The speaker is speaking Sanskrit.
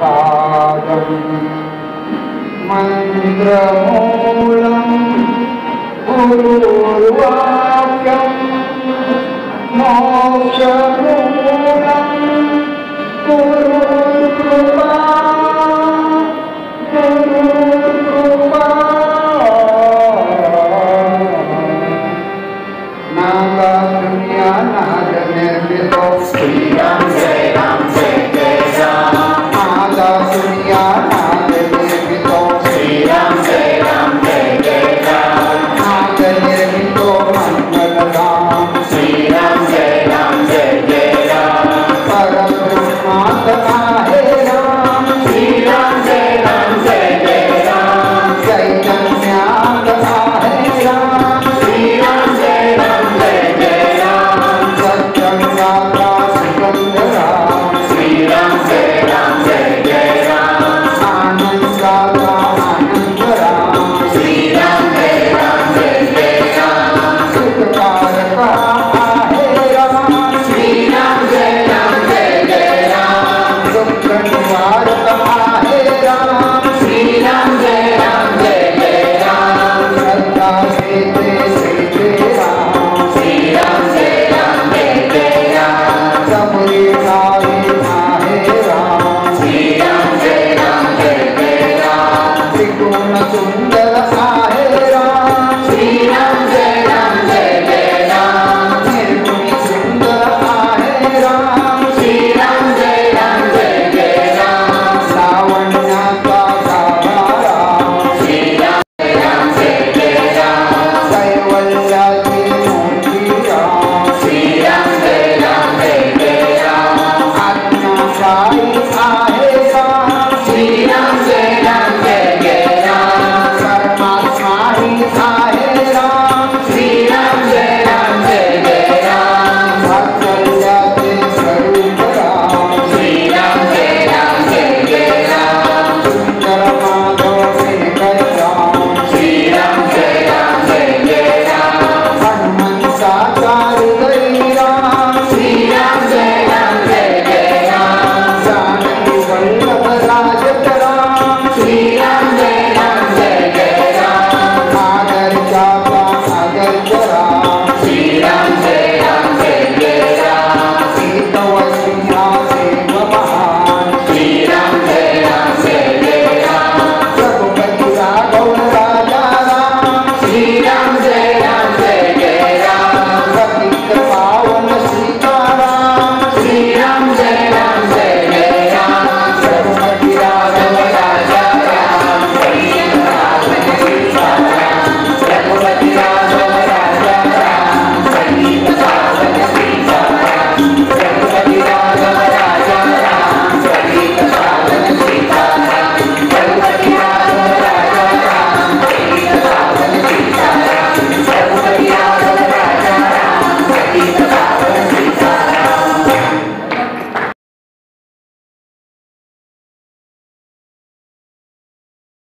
पादम्। मन्त्रमूलम् गुरुर्वाक्यम् मोक्ष